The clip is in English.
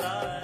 uh,